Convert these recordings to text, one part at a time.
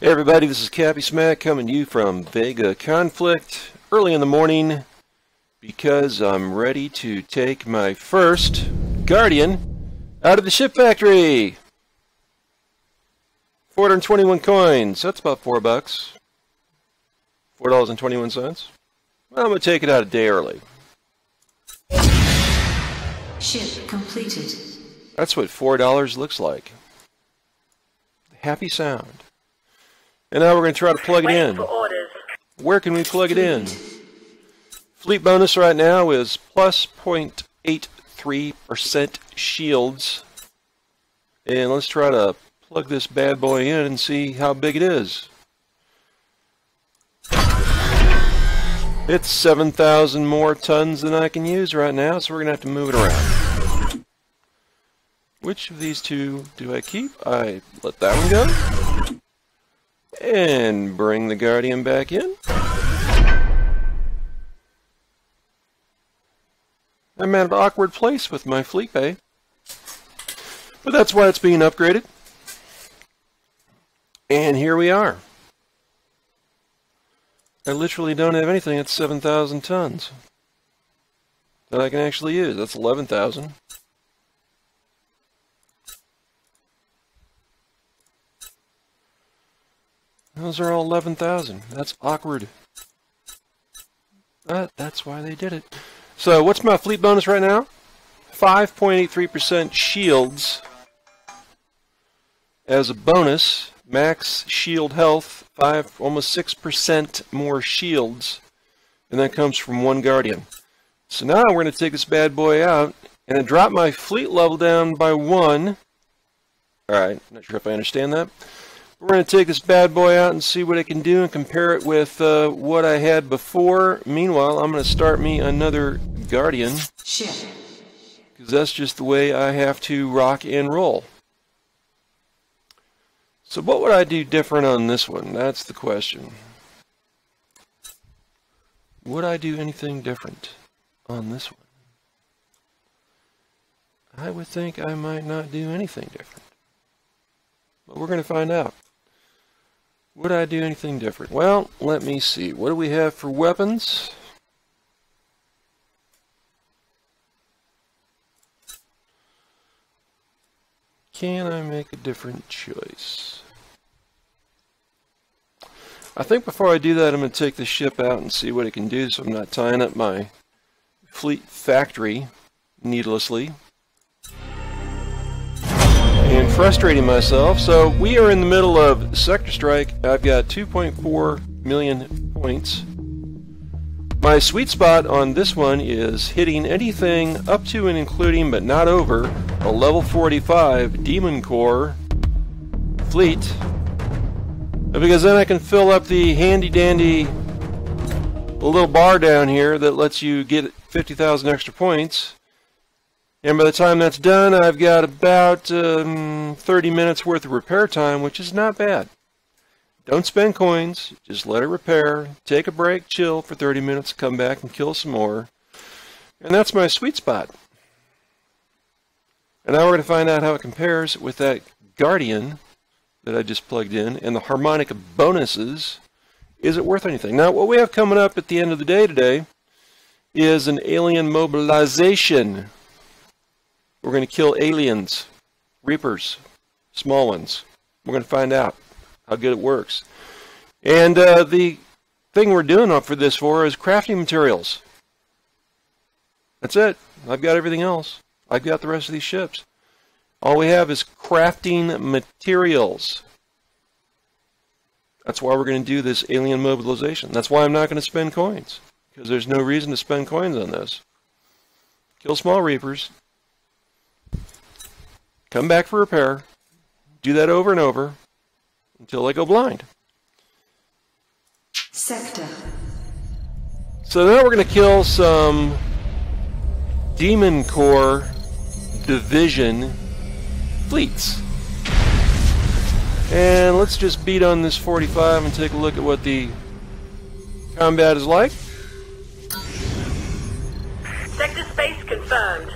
Hey everybody, this is Cappy Smack coming to you from Vega Conflict early in the morning because I'm ready to take my first Guardian out of the ship factory. 421 coins, that's about four bucks. $4.21. Well, I'm going to take it out a day early. Ship completed. That's what $4 looks like. Happy sound. And now we're going to try to plug it in. Where can we plug it in? Fleet bonus right now is plus 0.83% shields. And let's try to plug this bad boy in and see how big it is. It's 7,000 more tons than I can use right now, so we're going to have to move it around. Which of these two do I keep? I let that one go. And bring the Guardian back in. I'm at an awkward place with my fleet bay. But that's why it's being upgraded. And here we are. I literally don't have anything at 7,000 tons that I can actually use. That's 11,000. Those are all 11,000. That's awkward. But that's why they did it. So what's my fleet bonus right now? 5.83% shields as a bonus. Max shield health, five, almost 6% more shields. And that comes from one Guardian. So now we're going to take this bad boy out and drop my fleet level down by one. Alright, not sure if I understand that. We're going to take this bad boy out and see what it can do and compare it with uh, what I had before. Meanwhile, I'm going to start me another Guardian. Because that's just the way I have to rock and roll. So what would I do different on this one? That's the question. Would I do anything different on this one? I would think I might not do anything different. But we're going to find out. Would I do anything different? Well, let me see. What do we have for weapons? Can I make a different choice? I think before I do that, I'm going to take the ship out and see what it can do so I'm not tying up my fleet factory needlessly frustrating myself. So we are in the middle of Sector Strike. I've got 2.4 million points. My sweet spot on this one is hitting anything up to and including but not over a level 45 Demon Core fleet. Because then I can fill up the handy dandy little bar down here that lets you get 50,000 extra points and by the time that's done, I've got about um, 30 minutes worth of repair time, which is not bad. Don't spend coins, just let it repair, take a break, chill for 30 minutes, come back and kill some more. And that's my sweet spot. And now we're going to find out how it compares with that Guardian that I just plugged in and the harmonic bonuses. Is it worth anything? Now, what we have coming up at the end of the day today is an alien mobilization we're going to kill aliens, reapers, small ones. We're going to find out how good it works. And uh, the thing we're doing up for this for is crafting materials. That's it. I've got everything else. I've got the rest of these ships. All we have is crafting materials. That's why we're going to do this alien mobilization. That's why I'm not going to spend coins. Because there's no reason to spend coins on this. Kill small reapers, come back for repair, do that over and over until they go blind. Sector. So now we're going to kill some Demon Core Division fleets. And let's just beat on this 45 and take a look at what the combat is like. Sector space confirmed.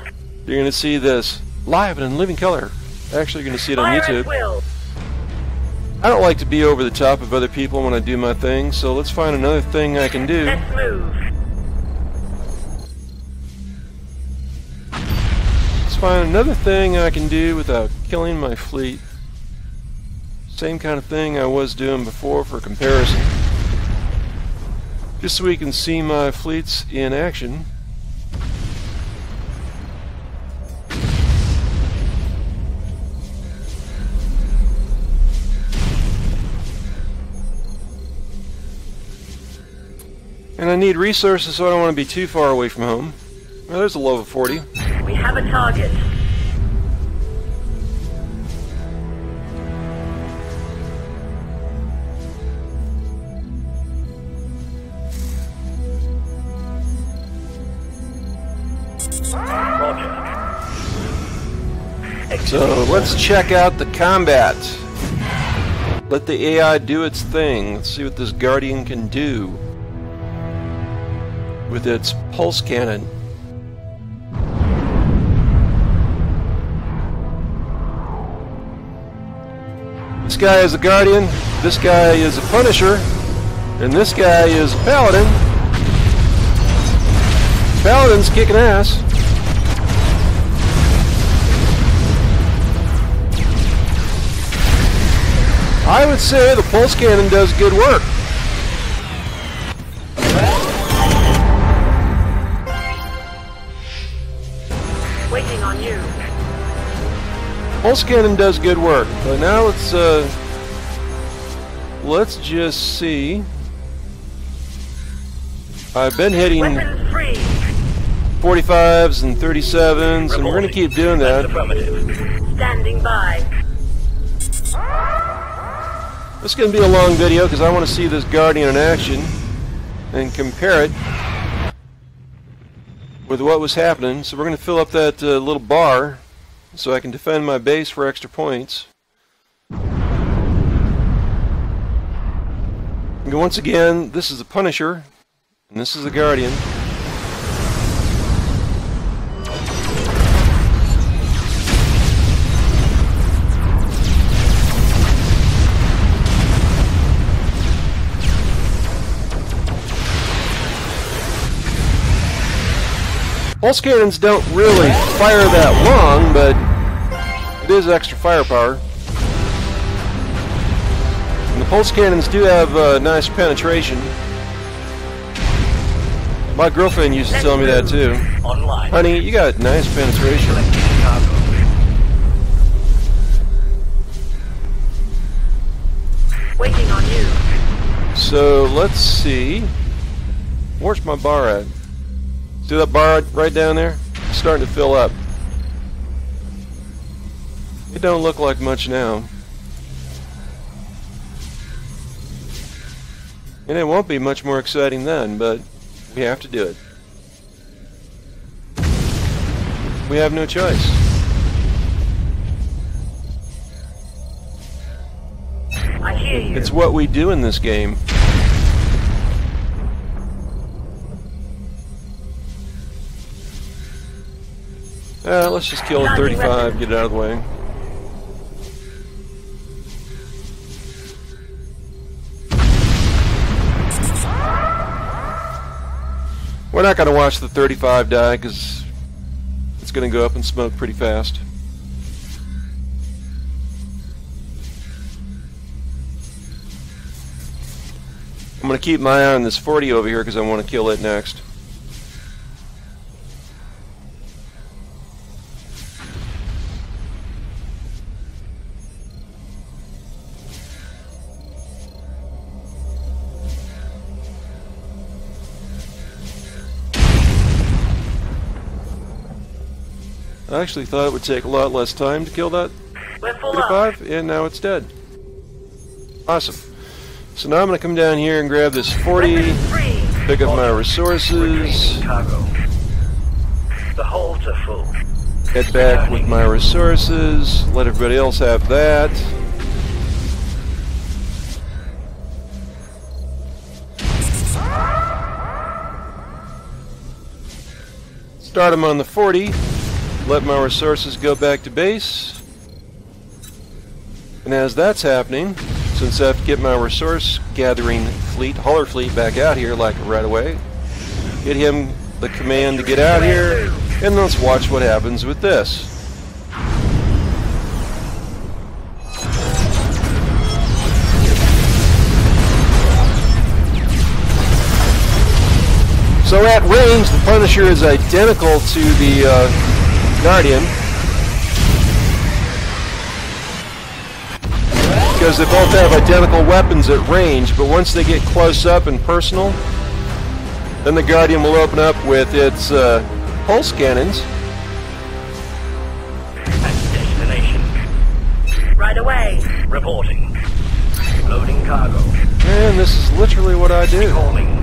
You're going to see this live and in living color. Actually, you're going to see it on YouTube. I don't like to be over the top of other people when I do my thing, so let's find another thing I can do. Let's move. Let's find another thing I can do without killing my fleet. Same kind of thing I was doing before for comparison. Just so we can see my fleets in action. And I need resources so I don't want to be too far away from home. Well, there's a level 40. We have a target. So let's check out the combat. Let the AI do its thing. Let's see what this Guardian can do with its pulse cannon. This guy is a Guardian, this guy is a Punisher, and this guy is a Paladin. Paladin's kicking ass. I would say the pulse cannon does good work. Pulse cannon does good work. But now let's uh let's just see. I've been hitting 45s and 37s, and we're going to keep doing that. Standing by. This is going to be a long video because I want to see this Guardian in action and compare it with what was happening. So we're going to fill up that uh, little bar so I can defend my base for extra points. And once again, this is the Punisher, and this is the Guardian. Pulse cannons don't really fire that long, but it is extra firepower. And the pulse cannons do have uh, nice penetration. My girlfriend used to tell me that too. Online. Honey, you got nice penetration. Waiting on you. So let's see. Where's my bar at? See that bar right down there? It's starting to fill up. It don't look like much now. And it won't be much more exciting then, but we have to do it. We have no choice. I hear you. It's what we do in this game. Uh, let's just kill a 35, get it out of the way. We're not going to watch the 35 die because it's going to go up in smoke pretty fast. I'm going to keep my eye on this 40 over here because I want to kill it next. I actually thought it would take a lot less time to kill that We're full 35, and now it's dead. Awesome. So now I'm going to come down here and grab this 40, pick up my resources. The holds are full. head back with my resources, let everybody else have that. Start them on the 40, let my resources go back to base. And as that's happening, since I have to get my resource gathering fleet, hauler fleet, back out here like right away. Get him the command to get out here, and let's watch what happens with this. So at range, the Punisher is identical to the uh, Guardian. Because they both have identical weapons at range, but once they get close up and personal, then the Guardian will open up with its uh, pulse cannons. At destination. Right away. Reporting. Loading cargo. And this is literally what I do. Calling.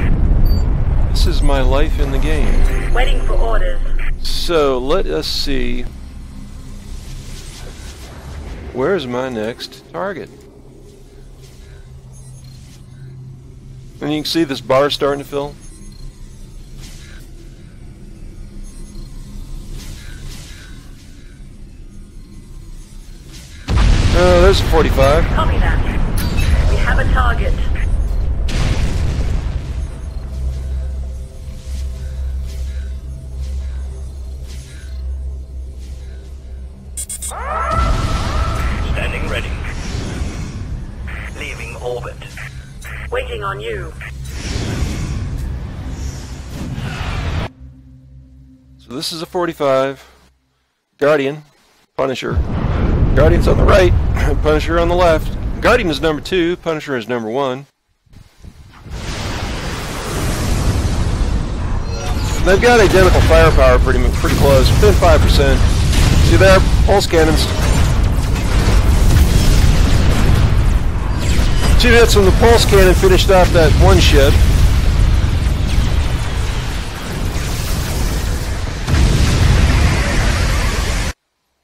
This is my life in the game. Waiting for orders. So let us see. Where's my next target? And you can see this bar starting to fill. Oh, there's a 45. Copy that. We have a target. Waiting on you. So this is a 45. Guardian, Punisher. Guardian's on the right, Punisher on the left. Guardian is number two, Punisher is number one. They've got identical firepower pretty pretty close, within 5%. See there, pulse cannons. Two hits from the pulse cannon finished off that one ship.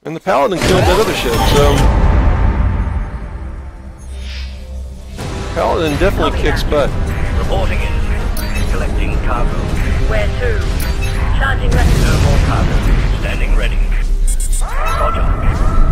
And the Paladin killed that other ship, so... Paladin definitely kicks butt. Reporting in. Collecting cargo. Where to? Charging ready. No more cargo. Standing ready. Roger.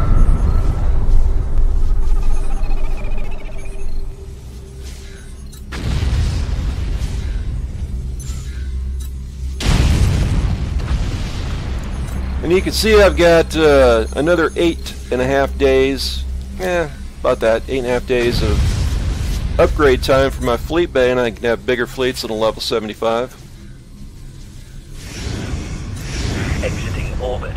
And you can see I've got uh, another eight and a half days, eh, about that, eight and a half days of upgrade time for my fleet bay, and I can have bigger fleets than a level 75. Exiting orbit.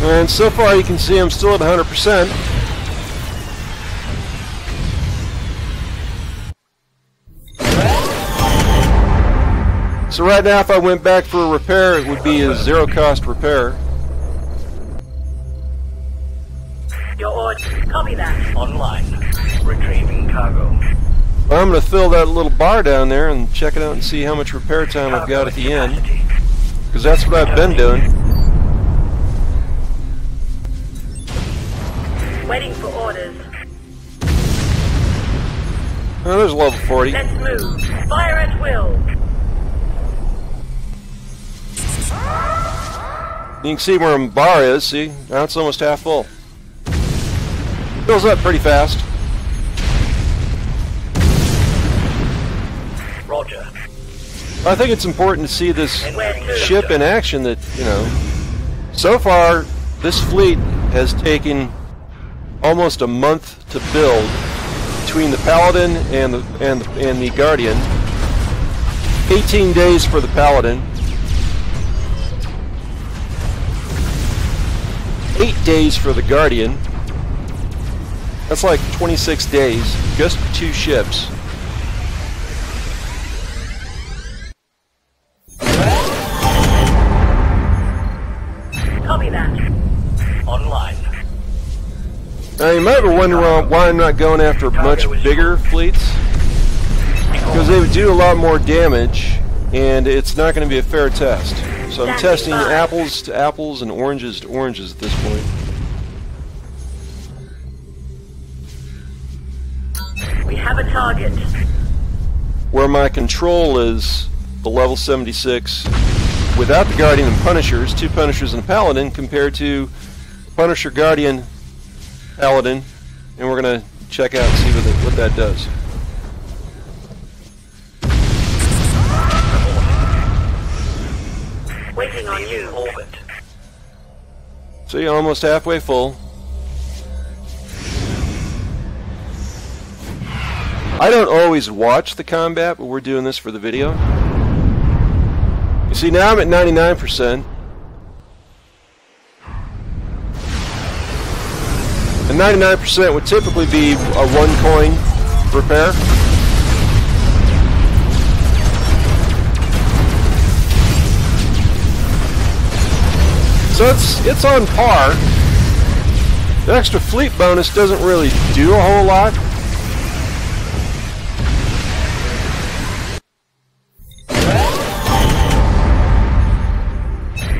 And so far you can see I'm still at 100%. So right now if I went back for a repair it would be a zero cost repair. Your order. Copy that. Online. Retrieving cargo. Well, I'm going to fill that little bar down there and check it out and see how much repair time I've got at the end. Because that's what I've been doing. Waiting for orders. Oh, there's level 40. Let's move. Fire at will. You can see where my bar is. See, now it's almost half full. Fills up pretty fast. Roger. I think it's important to see this ship in action. That you know, so far this fleet has taken almost a month to build between the Paladin and the and the, and the Guardian. 18 days for the Paladin. Eight days for the Guardian. That's like 26 days just two ships. Copy that. Online. Now you might be wondering why I'm not going after much bigger fleets. Because they would do a lot more damage, and it's not going to be a fair test. So I'm Standing testing apples to apples and oranges to oranges at this point. We have a target. Where my control is the level 76 without the Guardian and Punishers, two Punishers and a Paladin, compared to Punisher, Guardian, Paladin, and we're going to check out and see what, the, what that does. Waiting on you. Orbit. So you're almost halfway full. I don't always watch the combat, but we're doing this for the video. You see, now I'm at 99%. And 99% would typically be a one coin repair. So it's it's on par. The extra fleet bonus doesn't really do a whole lot.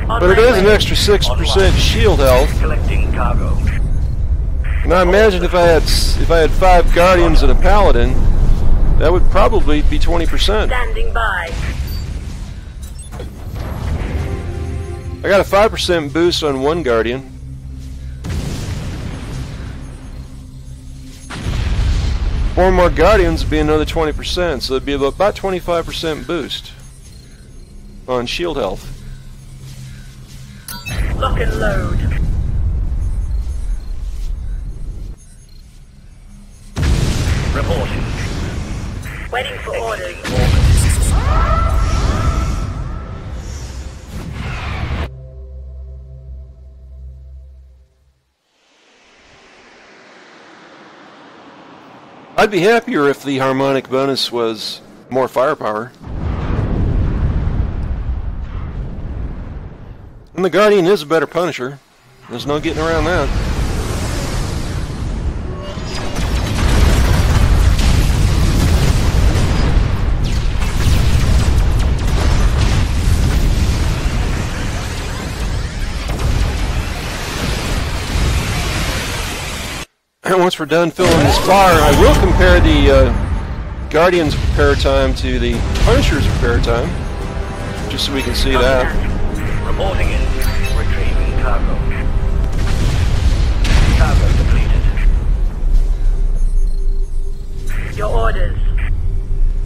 But it is an extra 6% shield health. And I imagine if I had if I had five guardians and a paladin, that would probably be 20%. Standing by. I got a 5% boost on one guardian. Four more guardians would be another 20%, so it'd be about 25% boost on shield health. Lock and load. Reporting. Waiting for orders. I'd be happier if the harmonic bonus was more firepower. And the Guardian is a better Punisher. There's no getting around that. Once we're done filling this bar, I will compare the uh, Guardian's repair time to the Punisher's repair time, just so we can see that. Reporting in. Retrieving cargo. Cargo depleted. Your orders.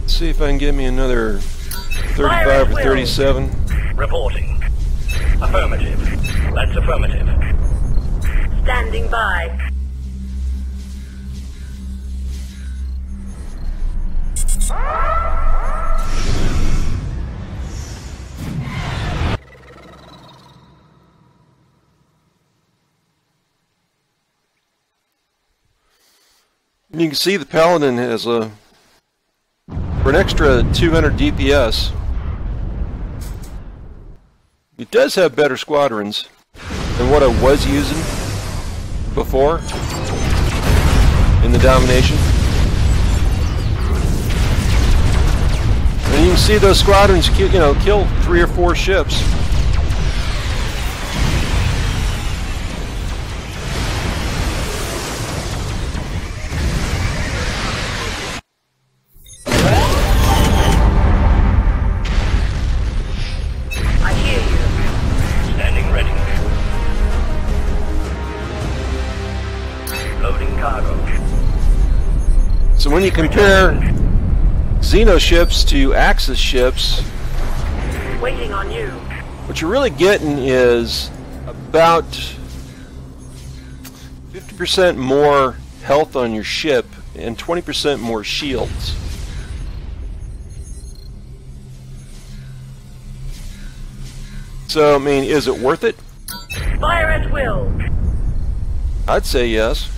Let's see if I can get me another 35 or 37. Reporting. Affirmative. That's affirmative. Standing by. You can see the Paladin has a for an extra 200 DPS. It does have better squadrons than what I was using before in the domination. Can see those squadrons, you know, kill three or four ships. I hear you. Standing ready. Loading cargo. So when you compare Xeno ships to Axis ships, Waiting on you. What you're really getting is about 50% more health on your ship and 20% more shields. So, I mean, is it worth it? Fire at will. I'd say yes.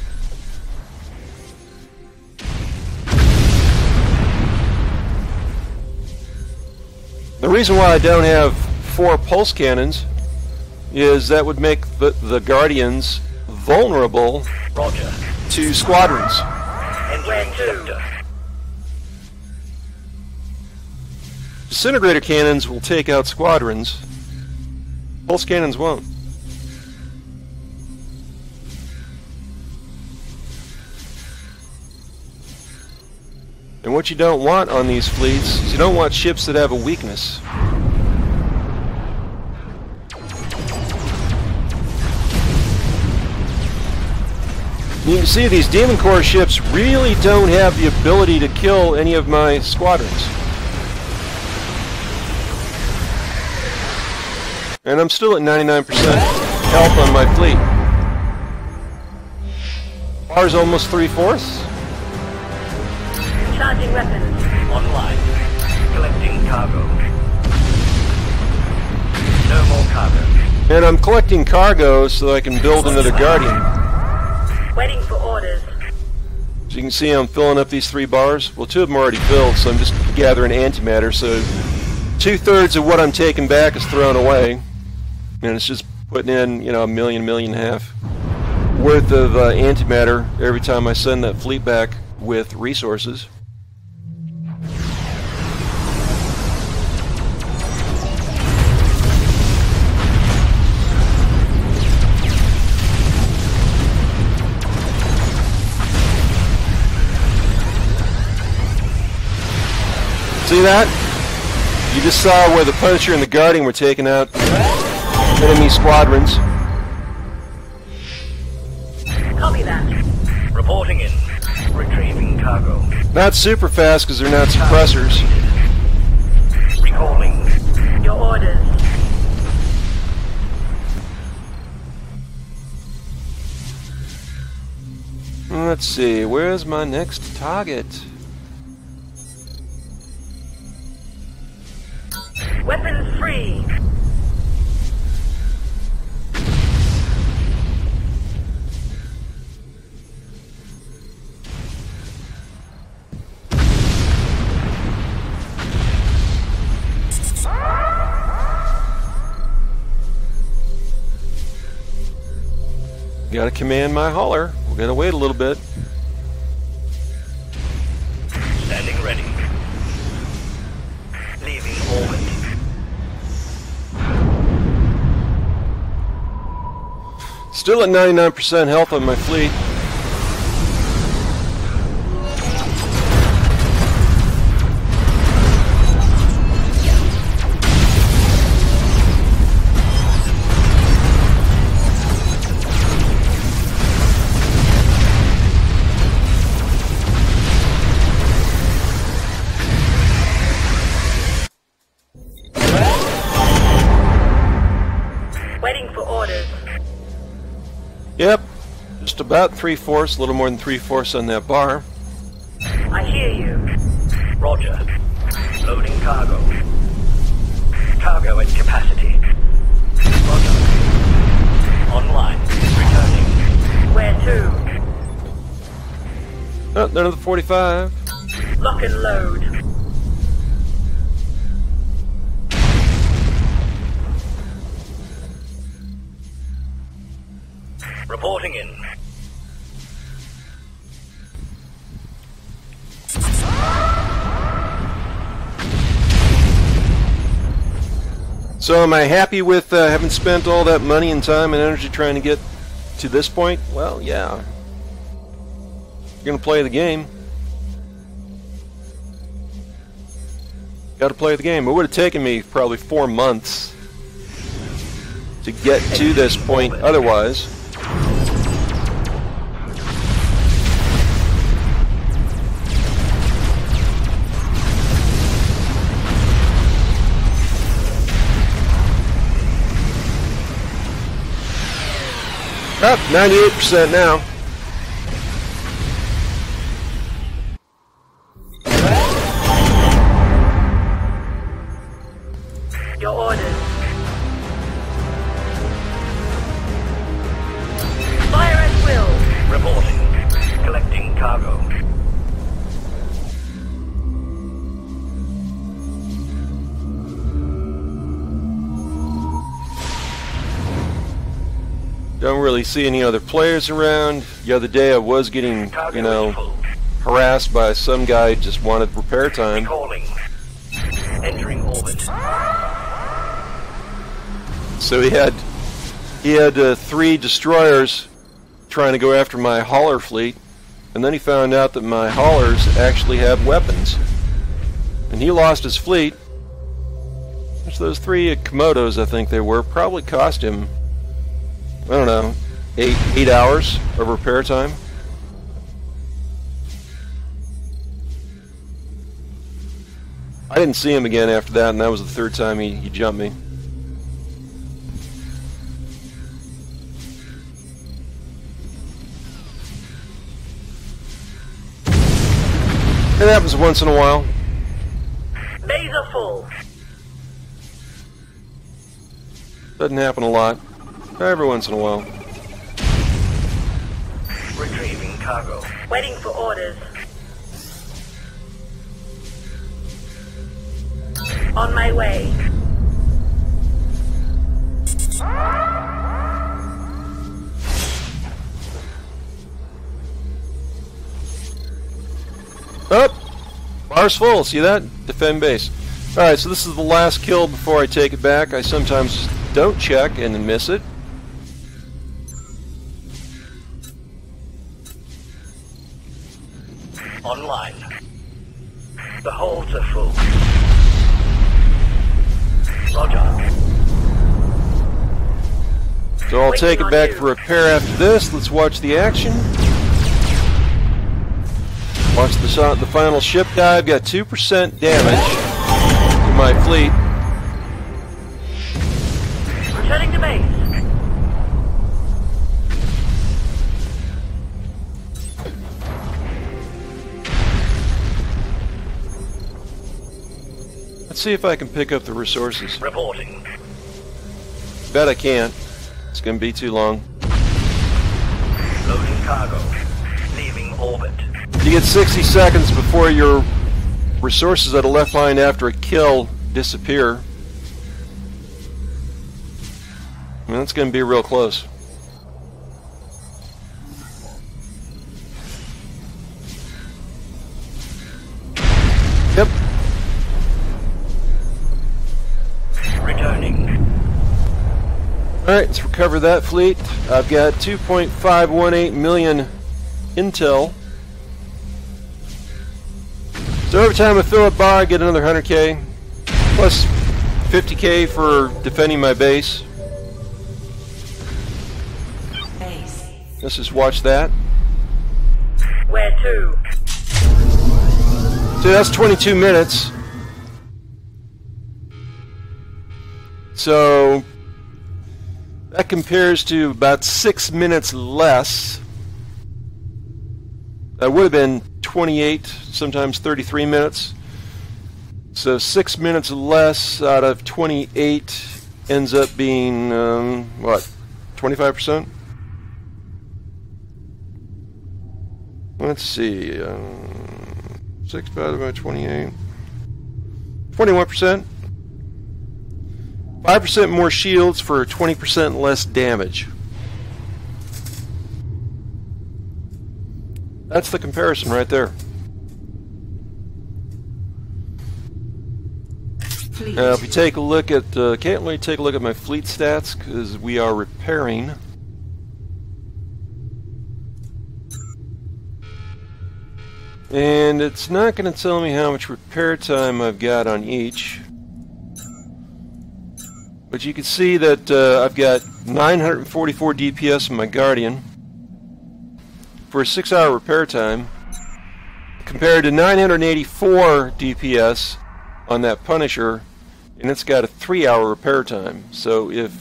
The reason why I don't have four pulse cannons is that would make the, the Guardians vulnerable Roger. to squadrons. And where to? Disintegrator cannons will take out squadrons. Pulse cannons won't. And what you don't want on these fleets is you don't want ships that have a weakness. You can see these Demon Core ships really don't have the ability to kill any of my squadrons. And I'm still at 99% health on my fleet. Bar's almost three-fourths. Charging weapons. Online. Collecting cargo. No more cargo. And I'm collecting cargo so I can build another Guardian. Waiting for orders. As you can see, I'm filling up these three bars. Well, two of them are already filled, so I'm just gathering antimatter. So two-thirds of what I'm taking back is thrown away. And it's just putting in, you know, a million, million and a half worth of uh, antimatter every time I send that fleet back with resources. See that? You just saw where the Punisher and the Guardian were taking out enemy squadrons. Copy that. Reporting in. Retrieving cargo. Not super fast because they're not suppressors. Recalling. Your orders. Let's see, where's my next target? Weapons free. Gotta command my hauler. We're gonna wait a little bit. Still at 99% health on my fleet. Yep, just about three-fourths, a little more than three-fourths on that bar. I hear you. Roger. Loading cargo. Cargo at capacity. Roger. Online. Returning. Where to? Oh, another 45. Lock and load. Reporting in. So am I happy with uh, having spent all that money and time and energy trying to get to this point? Well, yeah. You're going to play the game. Got to play the game. It would have taken me probably four months to get to this point otherwise. Up 98% now. Don't really see any other players around. The other day I was getting, you know, harassed by some guy who just wanted repair time. Entering orbit. So he had he had uh, three destroyers trying to go after my hauler fleet, and then he found out that my haulers actually have weapons, and he lost his fleet. Which those three Komodos, I think they were, probably cost him I don't know, eight, eight hours of repair time. I didn't see him again after that, and that was the third time he, he jumped me. It happens once in a while. Laser are full. Doesn't happen a lot. Every once in a while. Retrieving cargo. Waiting for orders. On my way. Up! Bar's full, see that? Defend base. Alright, so this is the last kill before I take it back. I sometimes don't check and miss it. Online. The holds are full. Roger. So I'll take it back for repair after this. Let's watch the action. Watch the, the final ship dive. Got 2% damage to my fleet. See if I can pick up the resources. Reporting. Bet I can't. It's going to be too long. Loading cargo. Leaving orbit. You get 60 seconds before your resources that are left behind after a kill disappear. I mean, that's going to be real close. Alright, let's recover that fleet. I've got 2.518 million intel. So every time I fill up bar, I get another 100k. Plus 50k for defending my base. Base. Let's just watch that. Where to? So that's 22 minutes. So that compares to about six minutes less. That would have been 28, sometimes 33 minutes. So six minutes less out of 28 ends up being, um, what, 25%? Let's see. Um, 6 divided by 28. 21%. 5% more shields for 20% less damage. That's the comparison right there. Now, if you take a look at, uh, can't really take a look at my fleet stats because we are repairing. And it's not going to tell me how much repair time I've got on each. But you can see that uh, I've got 944 DPS in my Guardian for a 6 hour repair time compared to 984 DPS on that Punisher and it's got a 3 hour repair time. So if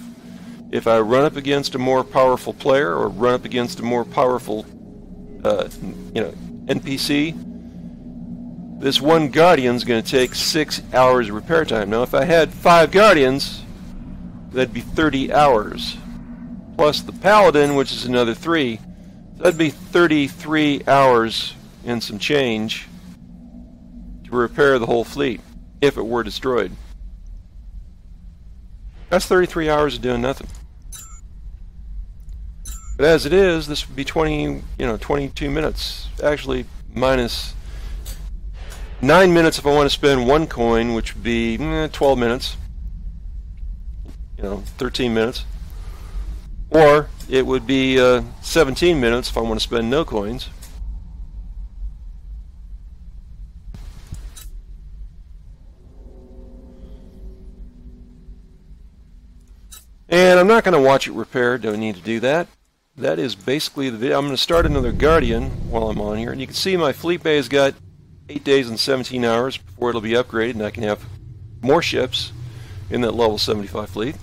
if I run up against a more powerful player or run up against a more powerful uh, you know NPC this one Guardian's going to take 6 hours of repair time. Now if I had 5 Guardians that'd be 30 hours. Plus the Paladin, which is another 3. That'd be 33 hours and some change to repair the whole fleet if it were destroyed. That's 33 hours of doing nothing. But as it is, this would be 20, you know, 22 minutes. Actually, minus 9 minutes if I want to spend one coin, which would be eh, 12 minutes you know, 13 minutes. Or it would be uh, 17 minutes if I want to spend no coins. And I'm not going to watch it repair, don't need to do that. That is basically the video. I'm going to start another Guardian while I'm on here. And you can see my fleet bay has got 8 days and 17 hours before it'll be upgraded and I can have more ships in that level 75 fleet.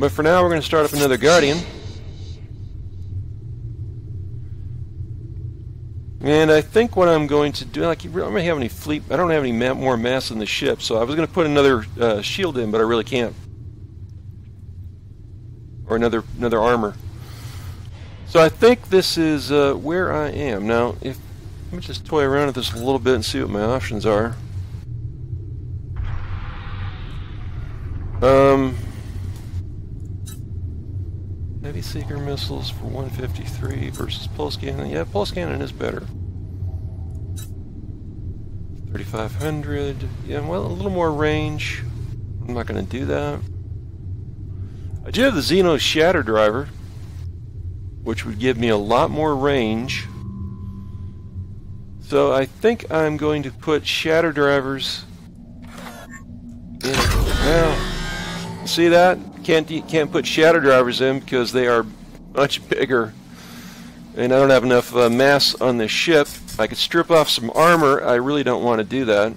But for now, we're going to start up another Guardian. And I think what I'm going to do, like, I don't really have any fleet, I don't have any ma more mass in the ship, so I was going to put another uh, shield in, but I really can't. Or another another armor. So I think this is uh, where I am. Now, if let me just toy around with this a little bit and see what my options are. Um, heavy seeker missiles for 153 versus pulse cannon. Yeah, pulse cannon is better. 3500. Yeah, well, a little more range. I'm not going to do that. I do have the Xeno Shatter Driver, which would give me a lot more range. So I think I'm going to put Shatter Drivers in. Now, see that? Can't can't put Shatter Drivers in because they are much bigger, and I don't have enough uh, mass on this ship. I could strip off some armor. I really don't want to do that.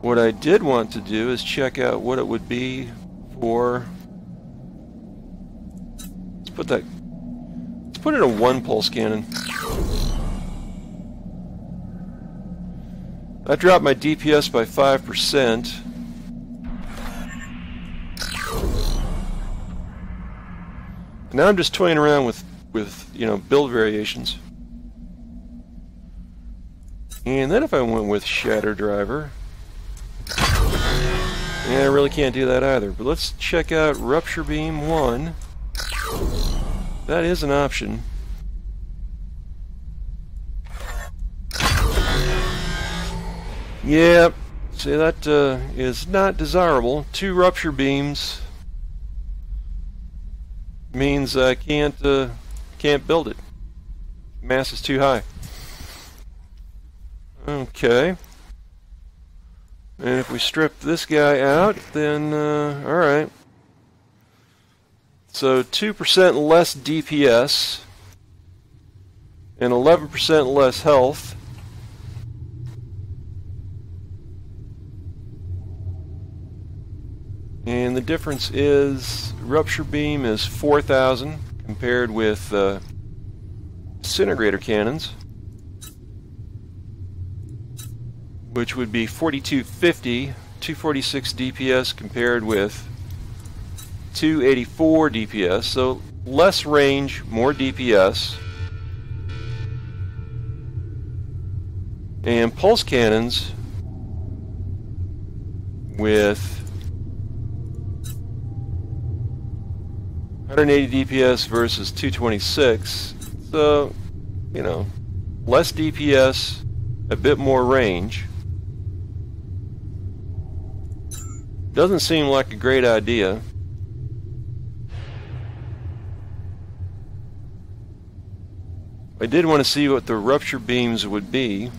What I did want to do is check out what it would be for. Let's put that. Let's put in one pulse cannon. I dropped my DPS by 5%. Now I'm just toying around with, with you know, build variations. And then if I went with Shatter Driver, yeah, I really can't do that either. But let's check out Rupture Beam 1. That is an option. Yeah, see that uh, is not desirable. Two Rupture Beams means I can't uh, can't build it. Mass is too high. Okay. And if we strip this guy out, then uh, all right. So 2% less DPS and 11% less health. And the difference is rupture beam is 4,000 compared with uh, disintegrator cannons, which would be 4250, 246 DPS compared with 284 DPS. So less range, more DPS. And pulse cannons with 180 DPS versus 226. So, you know, less DPS, a bit more range. Doesn't seem like a great idea. I did want to see what the rupture beams would be,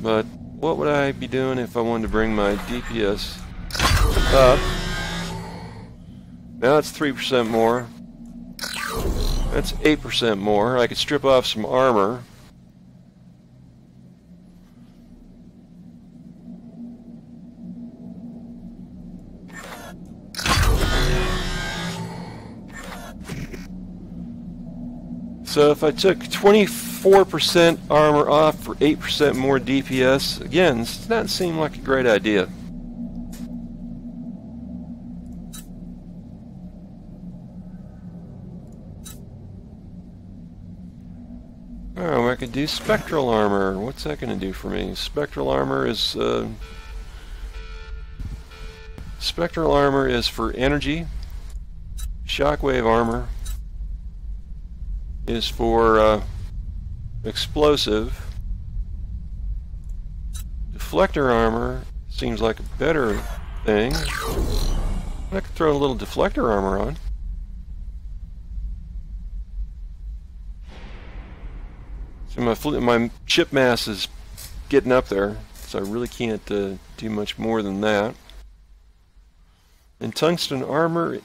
but what would I be doing if I wanted to bring my DPS up? Now it's 3% more. That's 8% more. I could strip off some armor. So if I took 24% armor off for 8% more DPS, again, this does not seem like a great idea. Oh, I could do spectral armor. What's that going to do for me? Spectral armor is uh, spectral armor is for energy. Shockwave armor is for uh, explosive. Deflector armor seems like a better thing. I could throw a little deflector armor on. So my my mass is getting up there, so I really can't uh, do much more than that. And tungsten armor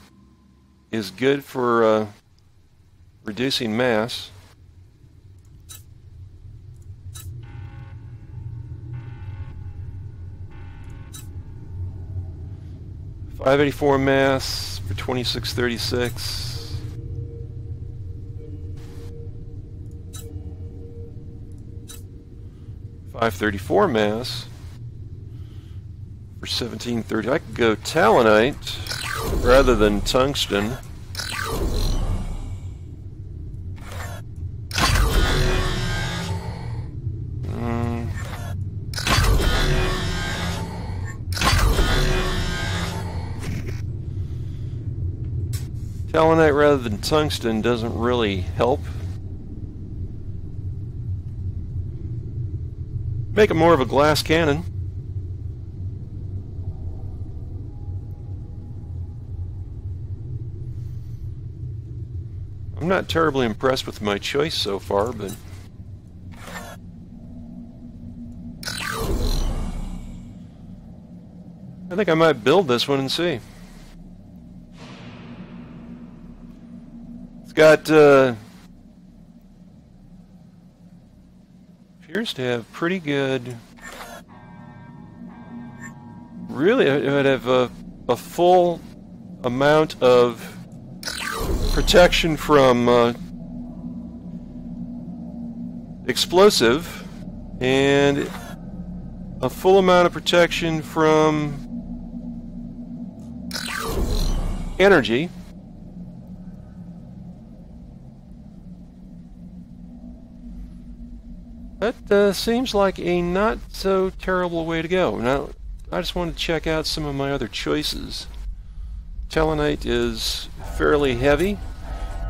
is good for uh, reducing mass. Five eighty four mass for twenty six thirty six. 534 mass for 1730. I could go talonite rather than tungsten. Hmm. Talonite rather than tungsten doesn't really help Make it more of a glass cannon. I'm not terribly impressed with my choice so far, but... I think I might build this one and see. It's got, uh... Appears to have pretty good... Really, it would have a, a full amount of protection from uh, explosive and a full amount of protection from energy. That uh, seems like a not so terrible way to go. Now, I just want to check out some of my other choices. Talonite is fairly heavy.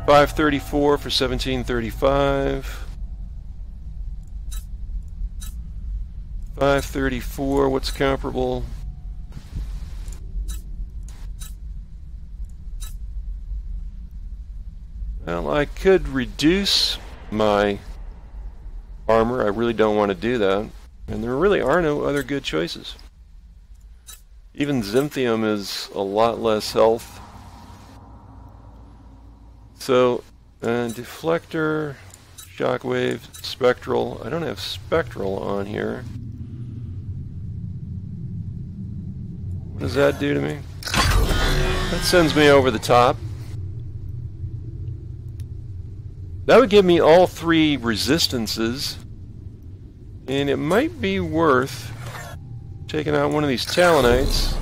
534 for 1735. 534, what's comparable? Well, I could reduce my armor. I really don't want to do that. And there really are no other good choices. Even Zynthium is a lot less health. So, uh, deflector, shockwave, spectral. I don't have spectral on here. What does that do to me? That sends me over the top. That would give me all three resistances. And it might be worth taking out one of these talonites.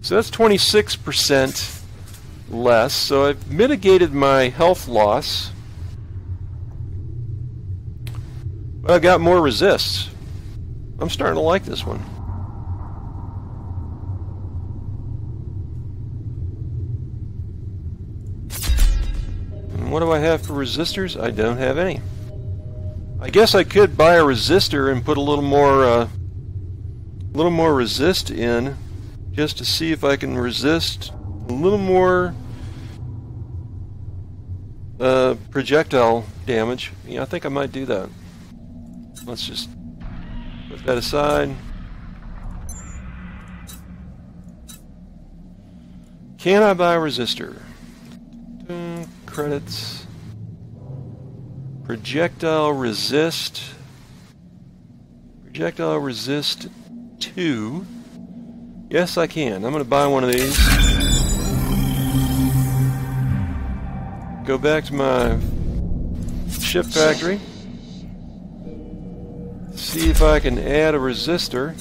So that's 26% less. So I've mitigated my health loss. But I've got more resists. I'm starting to like this one. What do I have for resistors? I don't have any. I guess I could buy a resistor and put a little more, uh, little more resist in, just to see if I can resist a little more uh, projectile damage. Yeah, I think I might do that. Let's just put that aside. Can I buy a resistor? Uh, credits. Projectile resist. Projectile resist 2. Yes, I can. I'm going to buy one of these. Go back to my ship factory. See if I can add a resistor.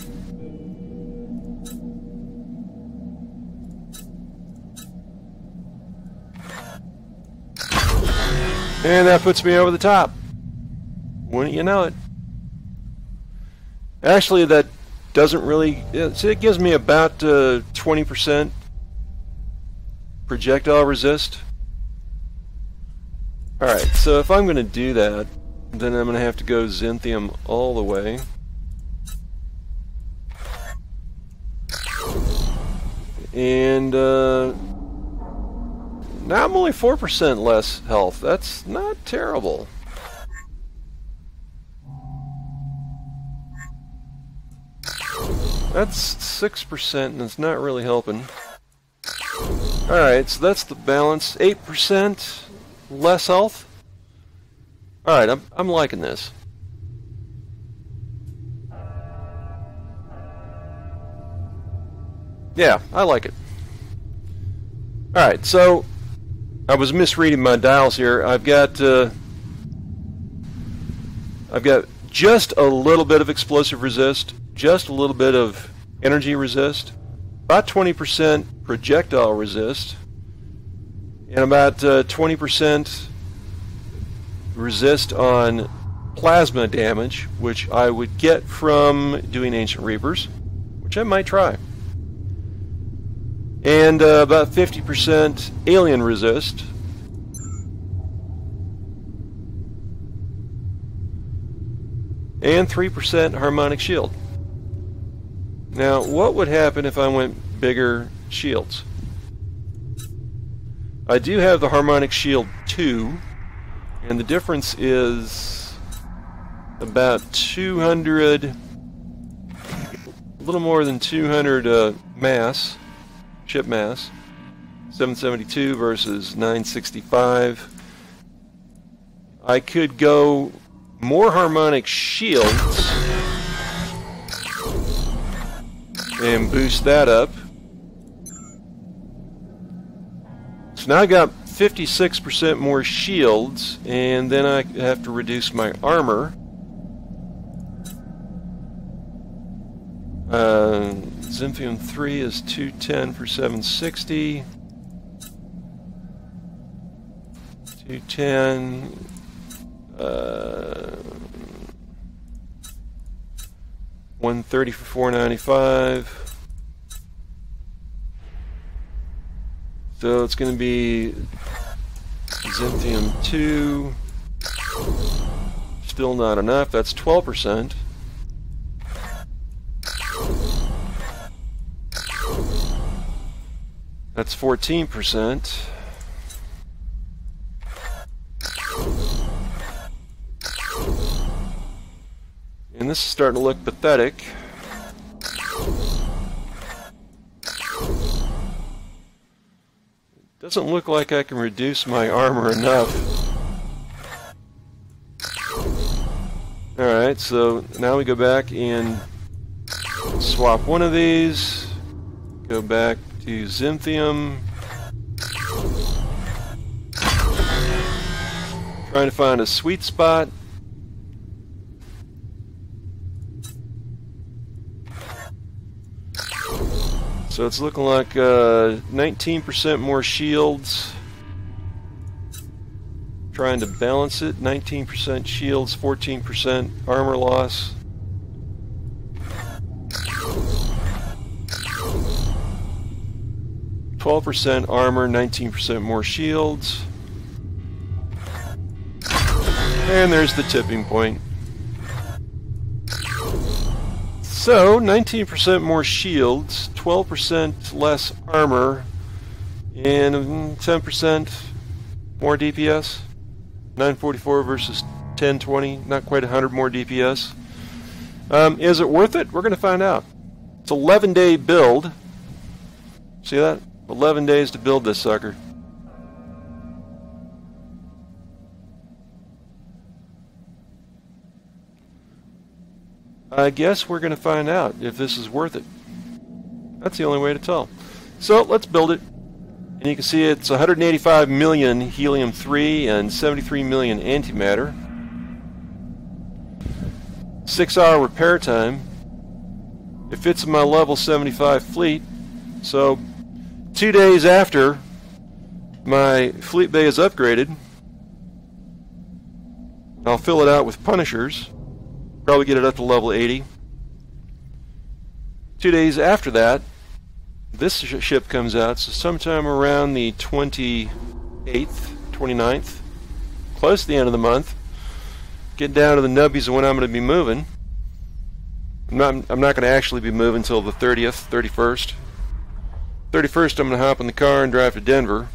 And that puts me over the top. Wouldn't you know it? Actually, that doesn't really... It gives me about 20% uh, projectile resist. Alright, so if I'm going to do that, then I'm going to have to go Zynthium all the way. And, uh, now I'm only 4% less health. That's not terrible. That's 6% and it's not really helping. Alright, so that's the balance. 8% less health. Alright, I'm, I'm liking this. Yeah, I like it. Alright, so I was misreading my dials here. I've got uh, I've got just a little bit of explosive resist, just a little bit of energy resist, about 20% projectile resist, and about uh, 20% resist on plasma damage, which I would get from doing Ancient Reapers, which I might try. And uh, about 50% alien resist. And 3% harmonic shield. Now, what would happen if I went bigger shields? I do have the harmonic shield 2, and the difference is about 200, a little more than 200 uh, mass, ship mass. 772 versus 965. I could go more harmonic shields and boost that up. So now I got 56% more shields, and then I have to reduce my armor. Uh, Zynthium 3 is 210 for 760. 210. Uh, 130 for 495. So it's going to be Zynthium 2. Still not enough. That's 12%. That's 14%. And this is starting to look pathetic. Doesn't look like I can reduce my armor enough. Alright, so now we go back and swap one of these. Go back to Zynthium. Trying to find a sweet spot. So it's looking like 19% uh, more shields. Trying to balance it. 19% shields, 14% armor loss. Twelve percent armor, nineteen percent more shields. And there's the tipping point. So, 19% more shields, 12% less armor, and 10% more DPS. 944 versus 1020, not quite 100 more DPS. Um, is it worth it? We're going to find out. It's 11 day build. See that? 11 days to build this sucker. I guess we're going to find out if this is worth it. That's the only way to tell. So let's build it. And you can see it's 185 million helium-3 and 73 million antimatter. Six hour repair time. It fits in my level 75 fleet. So two days after my fleet bay is upgraded, I'll fill it out with Punishers. Probably get it up to level 80. Two days after that, this ship comes out, so sometime around the 28th, 29th, close to the end of the month, get down to the nubbies of when I'm going to be moving. I'm not, I'm not going to actually be moving until the 30th, 31st. 31st, I'm going to hop in the car and drive to Denver.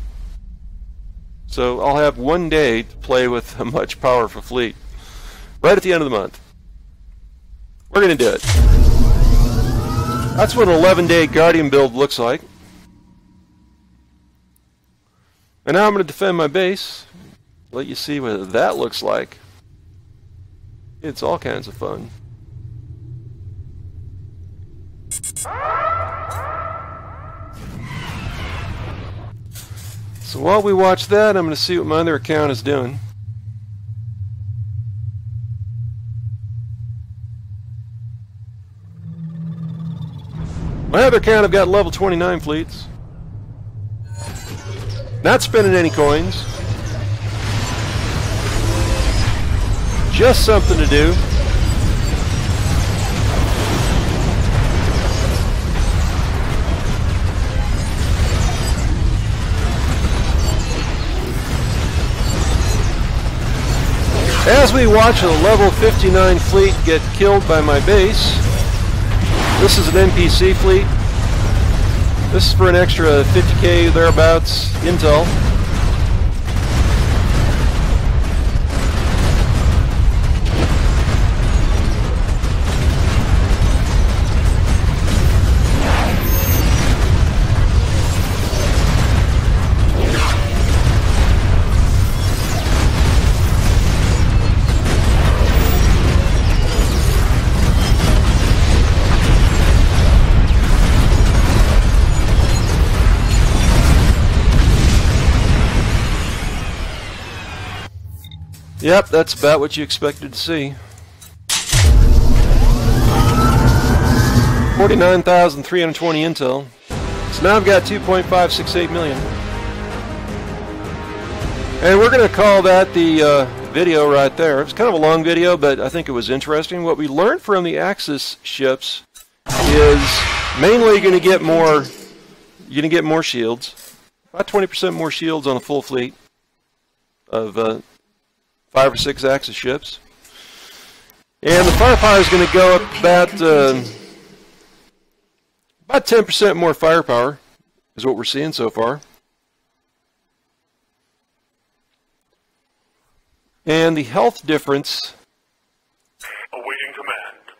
So I'll have one day to play with a much powerful fleet. Right at the end of the month. We're going to do it. That's what an 11 day Guardian build looks like. And now I'm going to defend my base. Let you see what that looks like. It's all kinds of fun. So while we watch that, I'm going to see what my other account is doing. My other account, I've got level 29 fleets. Not spending any coins. Just something to do. As we watch a level 59 fleet get killed by my base, this is an NPC fleet. This is for an extra 50k thereabouts intel. Yep, that's about what you expected to see. 49,320 intel. So now I've got 2.568 million. And we're going to call that the uh, video right there. It's kind of a long video, but I think it was interesting. What we learned from the Axis ships is mainly going to get more, you're going to get more shields. About 20% more shields on a full fleet of uh, five or six Axis ships. And the firepower is going to go up about uh, about 10% more firepower is what we're seeing so far. And the health difference Awaiting command.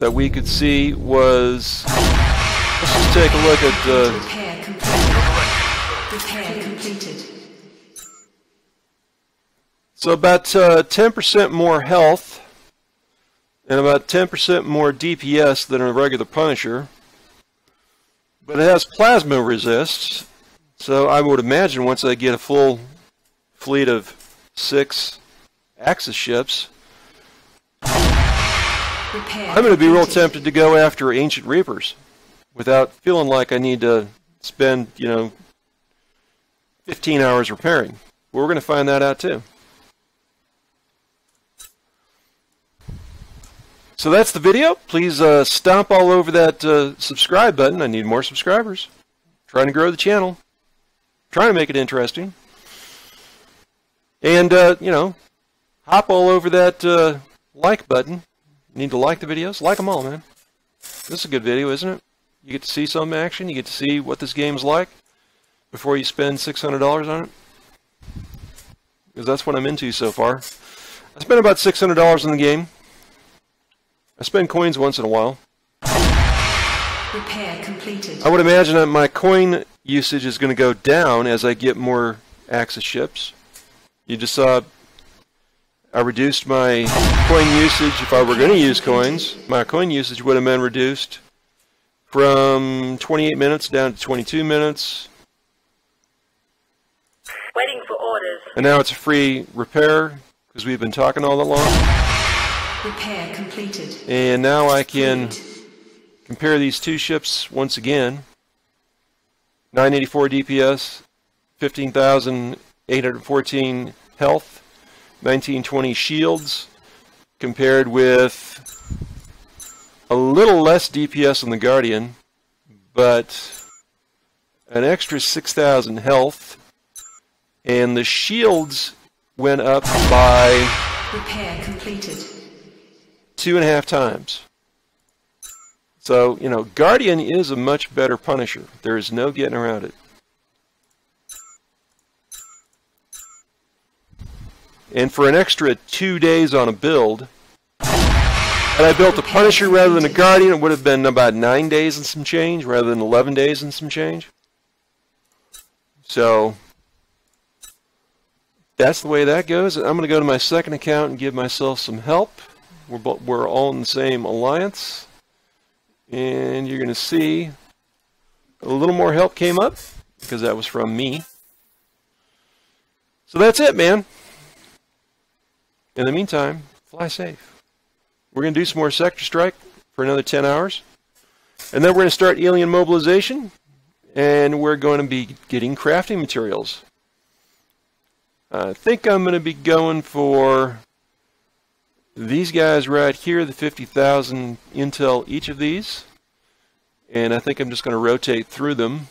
that we could see was, let's just take a look at, uh, Repair complete. Repair completed. So about uh, 10% more health and about 10% more DPS than a regular Punisher. But it has plasma resist, so I would imagine once I get a full fleet of six Axis ships, Repair I'm going to be real tempted to go after Ancient Reapers without feeling like I need to spend, you know, 15 hours repairing. We're going to find that out too. So that's the video. Please uh, stomp all over that uh, subscribe button. I need more subscribers. Trying to grow the channel. Trying to make it interesting. And, uh, you know, hop all over that uh, like button. Need to like the videos? Like them all, man. This is a good video, isn't it? You get to see some action. You get to see what this game's like before you spend $600 on it. Because that's what I'm into so far. I spent about $600 on the game. I spend coins once in a while. Repair completed. I would imagine that my coin usage is going to go down as I get more Axis ships. You just saw I reduced my coin usage. If I were going to use coins, my coin usage would have been reduced from 28 minutes down to 22 minutes. Waiting for orders. And now it's a free repair because we've been talking all along. Repair completed. And now I can compare these two ships once again. 984 DPS, 15,814 health, 1920 shields, compared with a little less DPS on the Guardian, but an extra 6,000 health, and the shields went up by Repair completed. Two and a half times. So, you know, Guardian is a much better Punisher. There is no getting around it. And for an extra two days on a build, had I built a Punisher rather than a Guardian, it would have been about nine days and some change rather than 11 days and some change. So, that's the way that goes. I'm going to go to my second account and give myself some help. We're, we're all in the same alliance. And you're going to see a little more help came up because that was from me. So that's it, man. In the meantime, fly safe. We're going to do some more Sector Strike for another 10 hours. And then we're going to start alien mobilization. And we're going to be getting crafting materials. I think I'm going to be going for these guys right here, the 50,000 intel each of these. And I think I'm just going to rotate through them.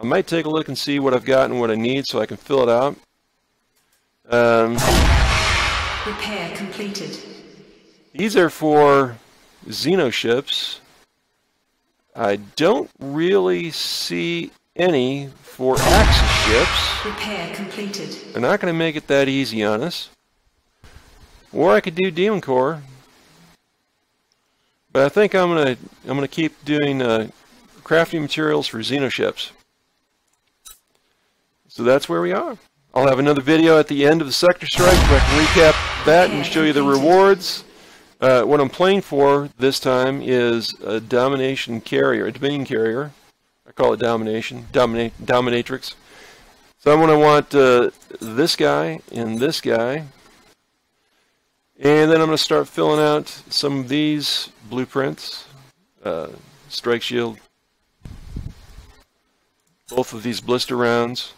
I might take a look and see what I've got and what I need so I can fill it out. Um, Repair completed. these are for Xeno ships. I don't really see any for Axis ships. Repair completed. They're not going to make it that easy on us. Or I could do Demon Core. But I think I'm to I'm to keep doing uh, crafting materials for Xenoships. So that's where we are. I'll have another video at the end of the Sector Strike where I can recap that and show you the rewards. Uh, what I'm playing for this time is a Domination Carrier, a Dominion Carrier. I call it Domination, Dominate, Dominatrix. So I'm going to want uh, this guy and this guy. And then I'm going to start filling out some of these blueprints. Uh, strike shield. Both of these blister rounds.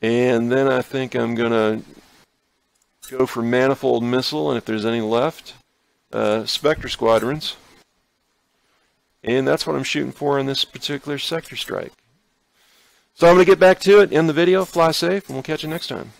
And then I think I'm going to go for manifold missile, and if there's any left, uh, Spectre squadrons. And that's what I'm shooting for in this particular sector strike. So I'm going to get back to it, end the video, fly safe, and we'll catch you next time.